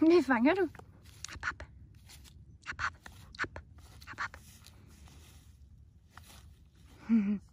Vi fångar dem. Happ, happ, happ, happ, happ, app. app.